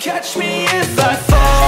catch me if I fall.